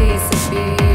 receber.